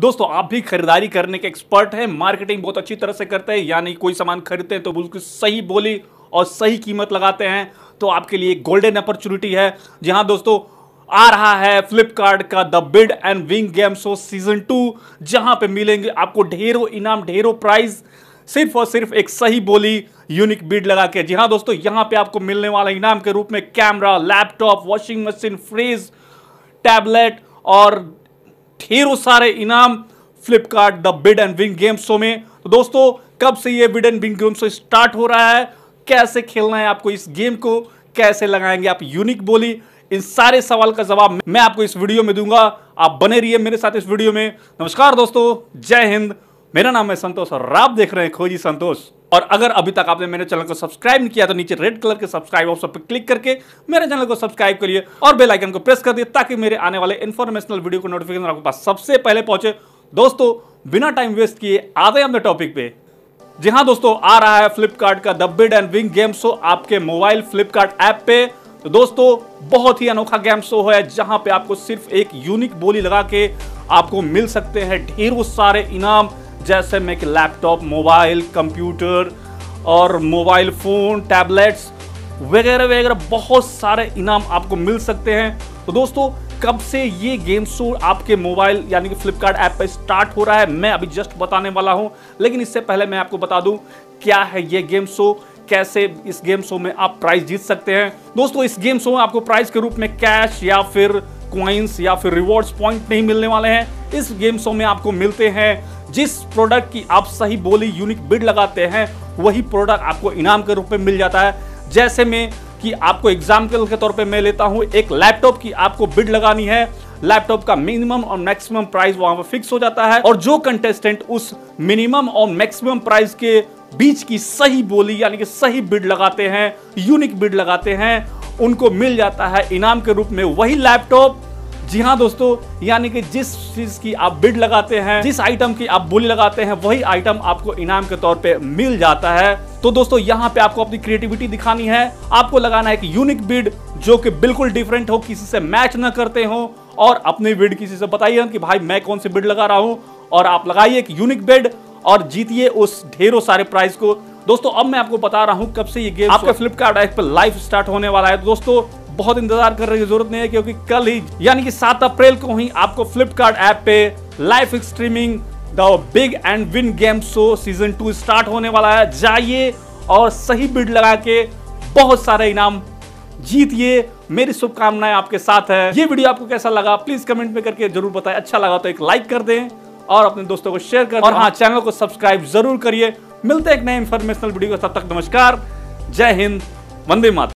दोस्तों, आप भी खरीदारी करने के एक्सपर्ट हैं मार्केटिंग बहुत अच्छी तरह से करते हैं, यानी कोई सामान खरीदते हैं तो बिल्कुल सही बोली और सही कीमत लगाते हैं तो आपके लिए गोल्डन अपॉर्चुनिटी है। जहाँ दोस्तों, आ रहा है फ्लिपकार्ट का the bid and win game show season two जहाँ पे मिलेंगे आपको ढेरों इनाम, ढेरों प्राइज सिर्फ़ और सिर्फ़ एक सही बोली यूनिक बीड लगा के। जी हाँ दोस्तों, यहाँ पे आपको मिलने वाला इनाम के रूप में camera laptop washing machine fridge tablet और ढेरों सारे इनाम Flipkart, the bid and win game show में। तो दोस्तों, कब से ये bid and win game show start हो रहा है? कैसे खेलना है आपको इस गेम को? कैसे लगाएँगे आप यूनिक बोली? इन सारे सवाल का जवाब मैं आपको इस वीडियो में दूँगा। आप बने रहिए मेरे साथ इस वीडियो में। नमस्कार दोस्तों, जय हिंद। मेरा नाम है संतोष और आप देख रहे हैं खोजी संतोष। और अगर अभी तक आपने मेरे चैनल को सब्सक्राइब नहीं किया तो नीचे रेड कलर के सब्सक्राइब ऑप्शन पर क्लिक करके मेरे चैनल को सब्सक्राइब करिए और बेल आइकन को प्रेस कर दिए ताकि मेरे आने वाले इन्फॉर्मेशनल वीडियो को नोटिफिकेशन आपके पास सबसे पहले पहुँचे। दोस्तों, बिना टाइम वेस्ट किए आते हैं अपने टॉपिक पे। जी हाँ दोस्तों, आ रहा है फ्लिपकार्ट का the and wing game show आपके मोबाइल फ्लिपकार्ट ऐप पे। तो दोस्तों, बहुत ही अनोखा गेम शो है जहाँ पे आपको सिर्फ़ एक यूनिक बोली लगा के आपको मिल सकते हैं ढेरों सारे इनाम। जैसे मैं कि लैपटॉप मोबाइल कंप्यूटर और मोबाइल फ़ोन टैबलेट्स वगैरह वगैरह बहुत सारे इनाम आपको मिल सकते हैं। तो दोस्तों, कब से ये गेम शो आपके मोबाइल यानी कि फ्लिपकार्ट ऐप पर स्टार्ट हो रहा है, मैं अभी जस्ट बताने वाला हूँ। लेकिन इससे पहले मैं आपको बता दूँ, क्या है ये गेम शो कैसे इस गेम शो में आप प्राइज जीत सकते हैं? दोस्तों, इस गेम शो में आपको प्राइज के रूप में कैश या फिर क्वाइंस या फिर रिवॉर्ड्स पॉइंट नहीं मिलने वाले हैं। इस गेम शो में आपको मिलते हैं। जिस प्रोडक्ट की आप सही बोली यूनिक बिड लगाते हैं, वही प्रोडक्ट आपको इनाम के रूप में मिल जाता है। जैसे में कि आपको एग्ज़ाम्पल के तौर पे मैं लेता हूँ, एक लैपटॉप की आपको बिड लगानी है। लैपटॉप का मिनिमम और मैक्सिमम प्राइस वहाँ पर फिक्स हो जाता है और जो कंटेस्टेंट उस मिनिमम और मैक्सिमम प्राइस के बीच की सही बोली, यानी कि सही बिड लगाते हैं यूनिक बिड लगाते हैं, उनको मिल जाता है इनाम के रूप में। वही लैपटॉप जी हाँ दोस्तों यानी कि जिस चीज़ की आप बिड लगाते हैं जिस आइटम की आप बोली लगाते हैं वही आइटम आपको इनाम के तौर पे मिल जाता है। तो दोस्तों यहाँ पे आपको अपनी क्रिएटिविटी दिखानी है। आपको लगाना है एक यूनिक बिड जो कि बिल्कुल डिफरेंट हो किसी से मैच ना करते हो। और अपनी बिड किसी से बताइए कि भाई मैं कौन सी बिड लगा रहा हूँ? और आप लगाइए एक यूनिक बिड और जीतिए उस ढेरों सारे प्राइज को। दोस्तों अब मैं आपको बता रहा हूँ कब से ये गेम आपका फ्लिपकार्ट ऐप पर लाइव स्टार्ट होने वाला है। दोस्तों बहुत इंतज़ार करने की ज़रूरत नहीं है क्योंकि कल ही, यानी कि सात अप्रैल को ही आपको फ्लिपकार्ट ऐप पे live streaming the big and win game show season two start होने वाला है। जाइए और सही बिड लगा के बहुत सारे इनाम जीतिए। मेरी शुभकामनाएँ आपके साथ है। ये वीडियो आपको कैसा लगा? प्लीज़ कमेंट में करके ज़रूर बताएँ। अच्छा लगा तो एक लाइक कर दें और अपने दोस्तों को शेयर कर और हाँ चैनल को सब्सक्राइब ज़रूर करिए। मिलते हैं एक नए इंफॉर्मेशनल वीडियो के तब तक नमस्कार। जय हिंद। वंदे मात